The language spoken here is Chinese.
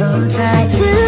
都在此。